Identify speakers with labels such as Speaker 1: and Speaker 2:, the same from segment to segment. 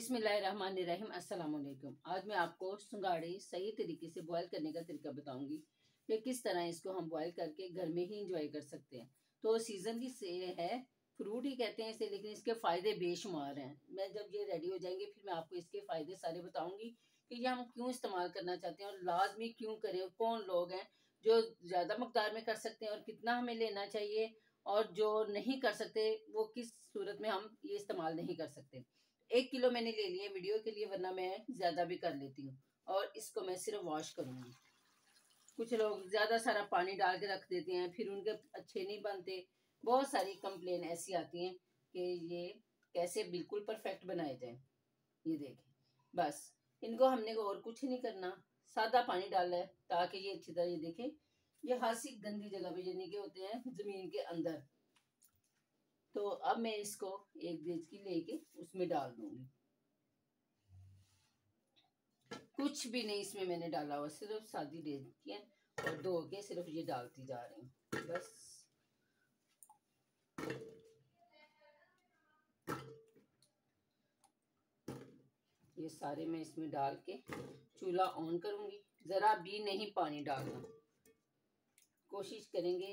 Speaker 1: बिस्मिल्लाहिर्रहमानिर्रहीम। अस्सलाम वालेकुम आज मैं आपको सुंगाड़ी सही तरीके से बॉयल करने का तरीका बताऊँगी कि किस तरह इसको हम बॉयल करके घर में ही इंजॉय कर सकते हैं। तो सीज़न की से है फ्रूट ही कहते हैं इसे, लेकिन इसके फ़ायदे बेशुमार हैं। मैं जब ये रेडी हो जाएँगे, फिर मैं आपको इसके फ़ायदे सारे बताऊँगी कि ये हम क्यों इस्तेमाल करना चाहते हैं और लाजमी क्यों करें कौन लोग हैं जो ज़्यादा मकदार में कर सकते हैं और कितना हमें लेना चाहिए और जो नहीं कर सकते, वो किस सूरत में हम ये इस्तेमाल नहीं कर सकते। एक किलो मैंने ले लिया वीडियो के लिए, वरना मैं ज़्यादा भी कर लेती हूँ। और इसको मैं सिर्फ़ वॉश करूँगी। कुछ लोग ज़्यादा सारा पानी डाल के रख देते हैं, फिर उनके अच्छे नहीं बनते। बहुत सारी कंप्लेन ऐसी आती हैं कि ये कैसे बिल्कुल परफेक्ट बनाए जाए। ये देखें। बस, इनको हमने और कुछ नहीं करना। सादा पानी डालना है ताकि ये अच्छी तरह ये देखें। ये हासी गंदी जगह पे यानी के होते हैं, ज़मीन के अंदर। तो अब मैं इसको एक गेज की लेके उसमें डाल दूँगी। कुछ भी नहीं इसमें मैंने डाला हुआ, सिर्फ़ सादी डेज़ की है और दो के सिर्फ़ ये डालती जा रही हूँ। बस। ये सारे मैं इसमें डाल के चूल्हा ऑन करूँगी। ज़रा भी नहीं पानी डालना। कोशिश करेंगे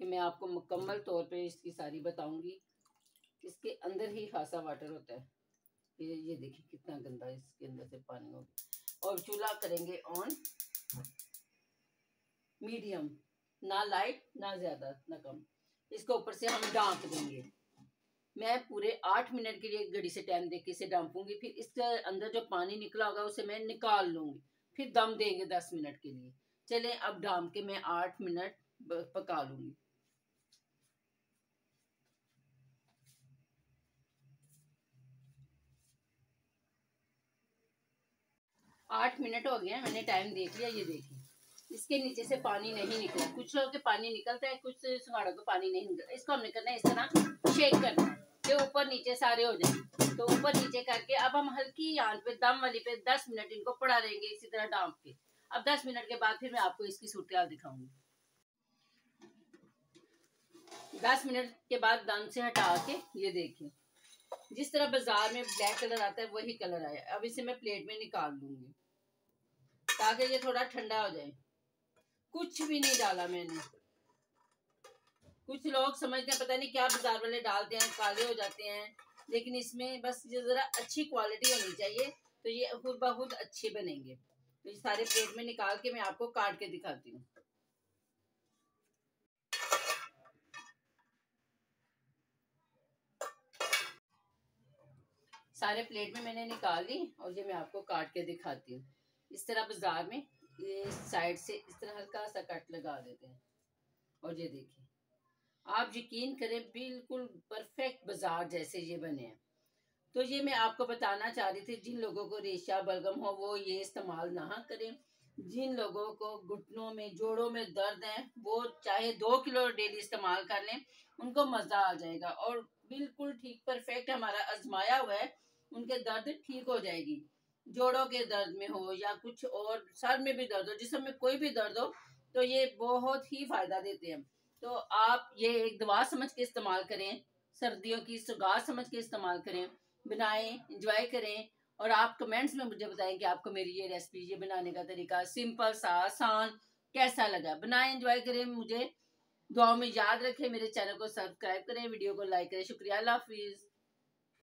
Speaker 1: कि मैं आपको मुकम्मल तौर पे इसकी सारी बताऊँगी। इसके अंदर ही खासा वाटर होता है। ये ये देखिए कितना गंदा इसके अंदर से पानी हो और चूल्हा करेंगे ऑन मीडियम ना लाइट ना ज़्यादा, ना कम। इसको ऊपर से हम डांप देंगे। मैं पूरे आठ मिनट के लिए घड़ी से टाइम देख के इसे डांपूँगी। फिर इसके अंदर जो पानी निकला होगा, उसे मैं निकाल लूँगी। फिर दम देंगे दस मिनट के लिए। चले, अब डाम के मैं आठ मिनट पका लूँगी। आठ मिनट हो गए मैंने टाइम देख लिया, ये देखिए इसके नीचे से पानी नहीं निकला। कुछ लोगों के पानी निकलता है, कुछ सिंगाड़ों के पानी नहीं निकलता। इसको हमने करना है, इस तरह शेक करना है, कि ऊपर नीचे सारे हो जाए। तो ऊपर नीचे करके अब हम हल्की आँच पे, दम वाली पे दस मिनट इनको पड़ा रहेंगे इसी तरह डांप के। अब दस मिनट के बाद फिर मैं आपको इसकी सूरत दिखाऊँगी। दस मिनट के बाद दम से हटा के ये देखिए। जिस तरह बाज़ार में ब्लैक कलर आता है, वही कलर आया। अब इसे मैं प्लेट में निकाल दूँगी, ताकि ये थोड़ा ठंडा हो जाए। कुछ भी नहीं डाला मैंने। कुछ लोग समझते हैं पता नहीं क्या बाज़ार वाले डालते हैं, काले हो जाते हैं, लेकिन इसमें बस ये ज़रा अच्छी क्वालिटी होनी चाहिए तो ये खुद बहुत अच्छे बनेंगे। तो ये सारे प्लेट में निकाल के मैं आपको काट के दिखाती हूँ। सारे प्लेट में मैंने निकाल ली और ये मैं आपको काट के दिखाती हूँ। इस तरह बाज़ार में ये साइड से इस तरह हल्का सा कट लगा देते हैं। और ये देखिए, आप यकीन करें, बिल्कुल परफेक्ट बाज़ार जैसे ये बने हैं। तो ये मैं आपको बताना चाह रही थी, जिन लोगों को रेशा बलगम हो, वो ये इस्तेमाल ना करें। जिन लोगों को घुटनों में, जोड़ों में दर्द है, वो चाहे दो किलो डेली इस्तेमाल कर लें, उनको मज़ा आ जाएगा। और बिल्कुल ठीक, परफेक्ट हमारा आजमाया हुआ है। उनके दर्द ठीक हो जाएगी। जोड़ों के दर्द में हो या कुछ और, सर में भी दर्द हो, जिसमें में कोई भी दर्द हो तो ये बहुत ही फ़ायदा देते हैं। तो आप ये एक दवा समझ के इस्तेमाल करें, सर्दियों की सुगार समझ के इस्तेमाल करें, बनाएँ इंजॉय करें, और आप कमेंट्स में मुझे बताएँ कि आपको मेरी ये रेसिपी ये बनाने का तरीका सिंपल सा, आसान कैसा लगा। बनाएँ इंजॉय करें, मुझे दुआ में याद रखें, मेरे चैनल को सब्सक्राइब करें वीडियो को लाइक करें। शुक्रिया, अल्लाह हाफिज़।